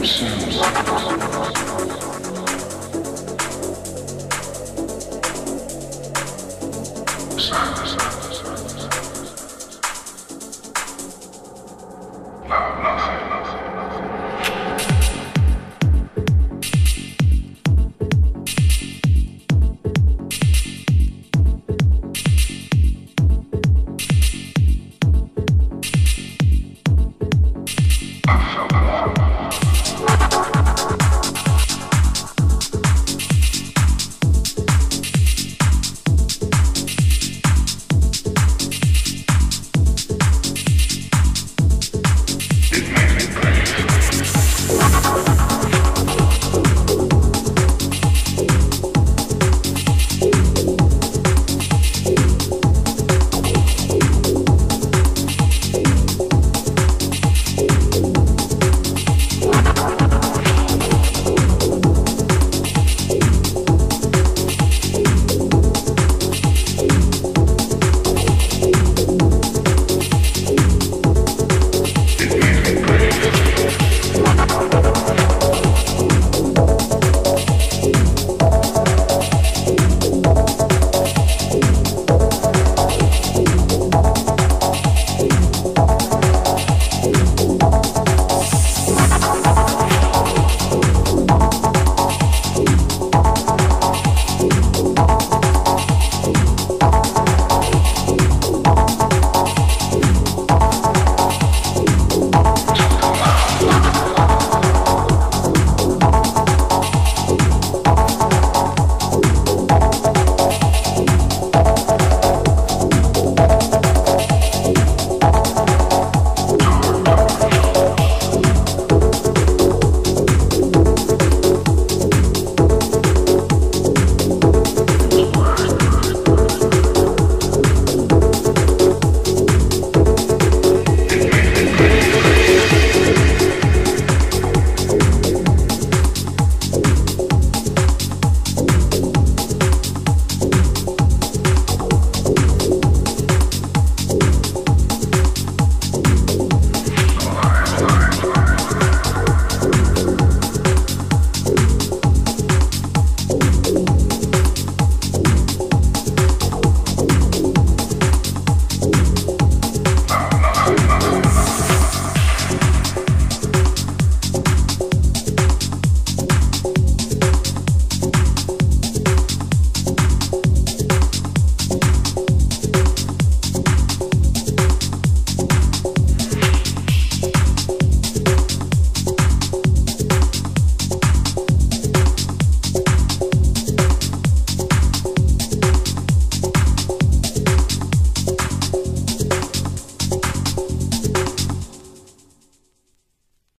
themselves.